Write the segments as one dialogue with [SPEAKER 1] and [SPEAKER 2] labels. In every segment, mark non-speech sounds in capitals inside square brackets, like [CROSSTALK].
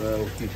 [SPEAKER 1] れ大きいと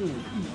[SPEAKER 1] 嗯，嗯。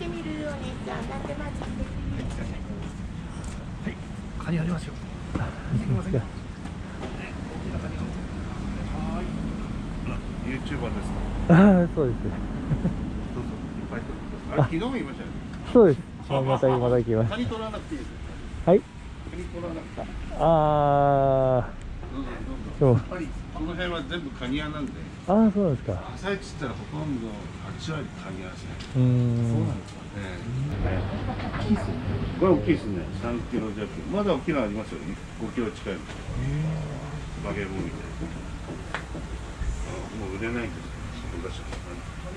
[SPEAKER 1] 美味しいですよねポンタラ
[SPEAKER 2] じゃんでマジで
[SPEAKER 3] カニありますよすみません
[SPEAKER 1] ですか
[SPEAKER 4] ああそうです
[SPEAKER 1] どうぞいっぱい撮ってくださいあ昨日も言いましたよね
[SPEAKER 4] そうですままたまた来まし
[SPEAKER 1] カニ取らなくていいです
[SPEAKER 4] たはい
[SPEAKER 1] カニ取らなくていい
[SPEAKER 4] あ
[SPEAKER 1] どうぞどうぞやっぱりこの辺は全部カニ屋なんで
[SPEAKER 4] あああそうですか。
[SPEAKER 1] 朝市って言ったらほとんど8割カニ屋ですね
[SPEAKER 4] うーん
[SPEAKER 1] ですかえこれ大きいですね。3キロ弱。まだ大きいのありますよ。5キロ近いの。バゲーボーみたいなあもう売れないんですよ出し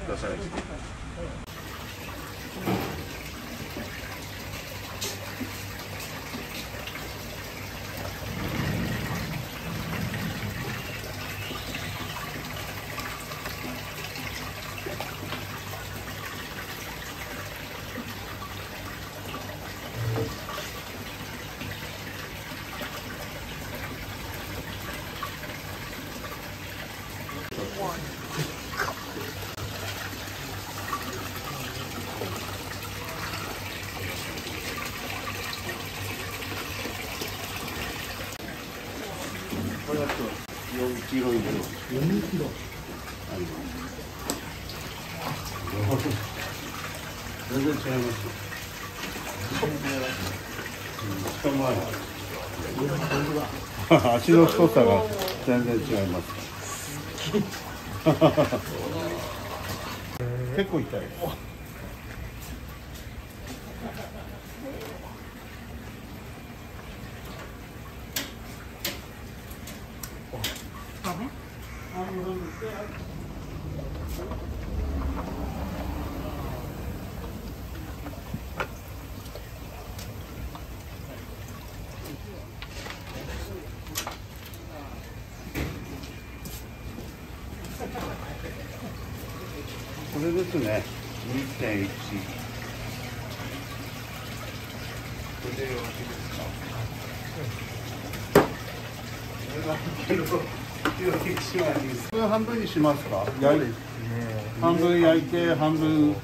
[SPEAKER 1] 出さないですこれだと4キロ以上4キロあります全然違いますよしかもある足の太さが全然違います結構痛い。ですね2.1これでよろしいですかこれがキロキロ1枚です。これ半分にします。か焼い半分。焼い。て半分
[SPEAKER 3] は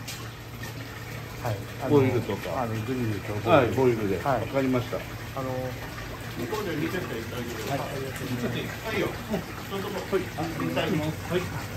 [SPEAKER 3] い
[SPEAKER 1] ボイルとか
[SPEAKER 3] あのグリルと
[SPEAKER 1] はいボイルで。わ、
[SPEAKER 3] はい。
[SPEAKER 1] かりました。
[SPEAKER 3] あの
[SPEAKER 1] 向こうで見せていただければはい。見せてはい。よちょっとはい。いただきます。はい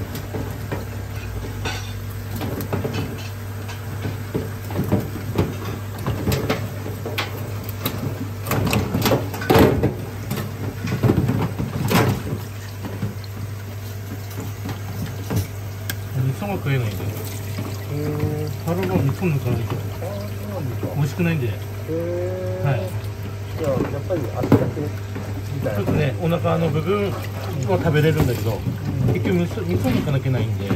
[SPEAKER 5] 美味しくないんで。は
[SPEAKER 3] へ
[SPEAKER 5] い。
[SPEAKER 3] じゃあやっぱり足だけみたいな。
[SPEAKER 5] ちょっとねお腹の部分は食べれるんだけど結局味噌味噌抜かなきゃいけないんで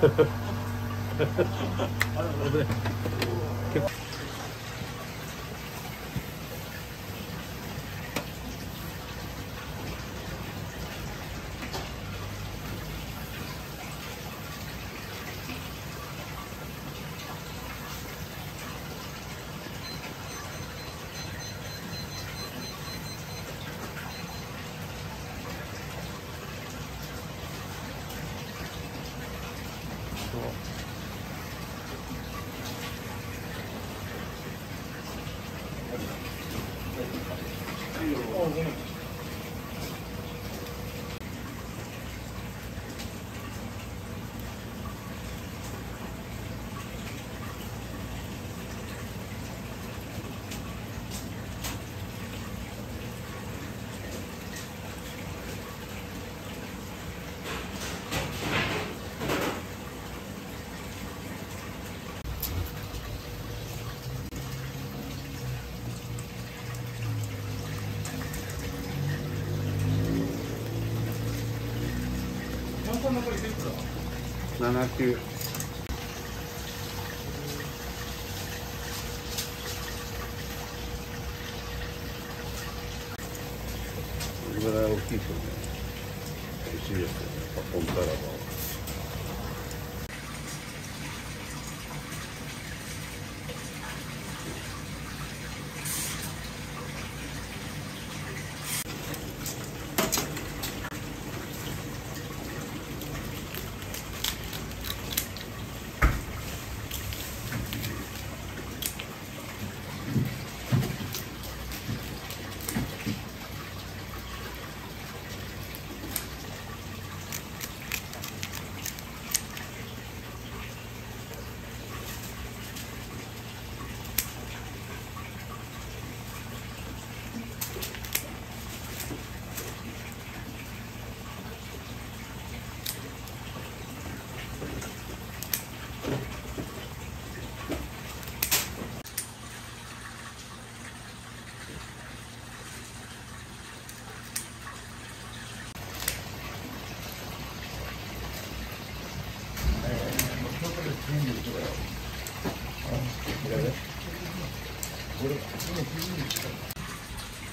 [SPEAKER 5] [LAUGHS] 아유,
[SPEAKER 1] 그래. 네. 주옵소서. 7球こぐらい大きいと思う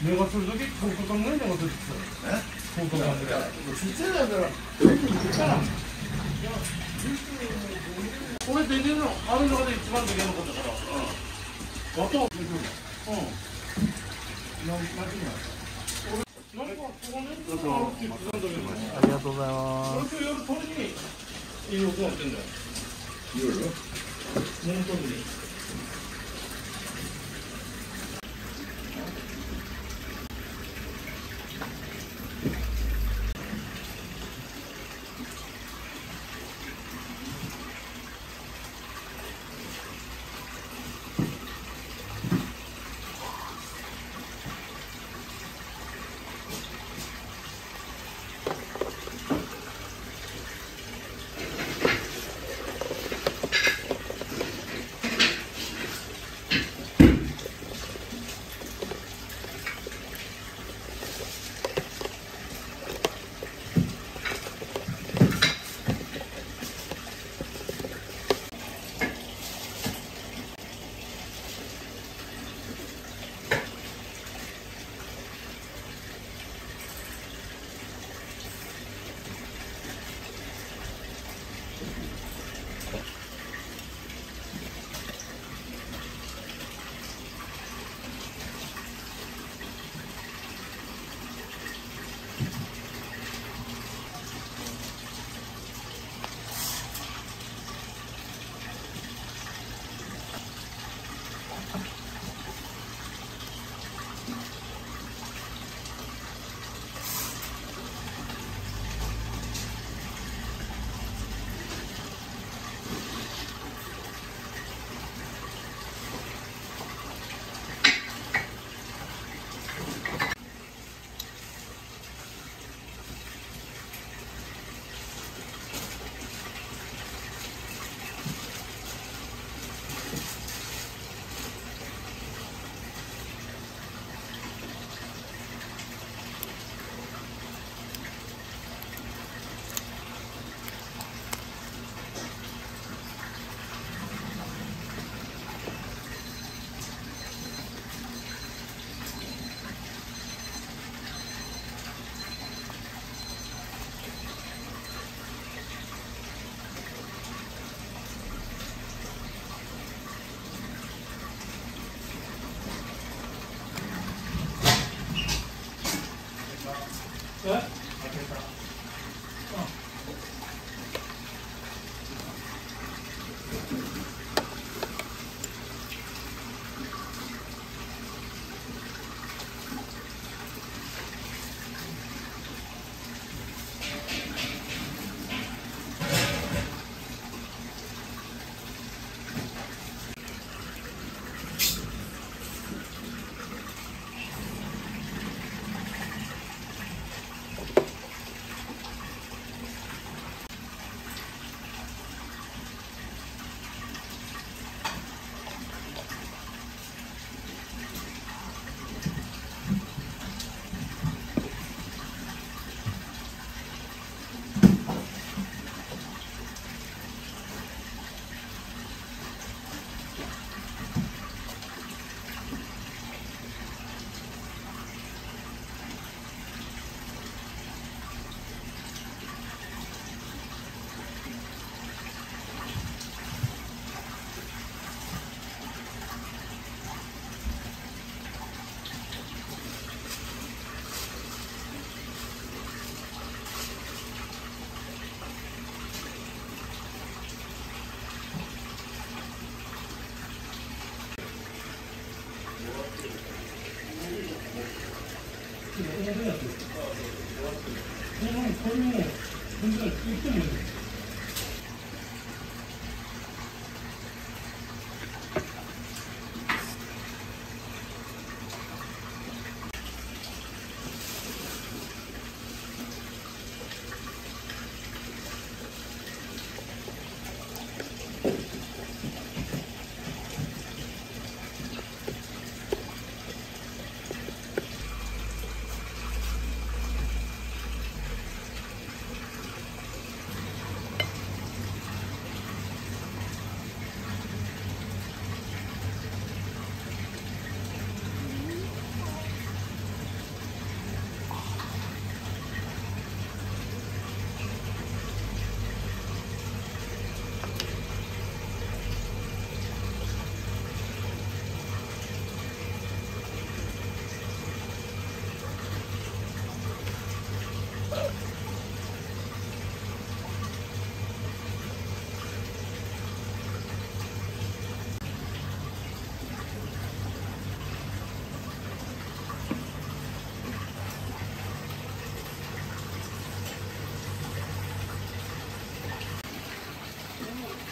[SPEAKER 1] 寝かす
[SPEAKER 5] る時10日間ぐらい寝かすって言ったらちっちゃいだからこれ出てのあの中で一番できなかったからガトー
[SPEAKER 4] ありがとうございます。
[SPEAKER 5] 夜取りにってんだよに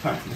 [SPEAKER 1] はい